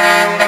Bye.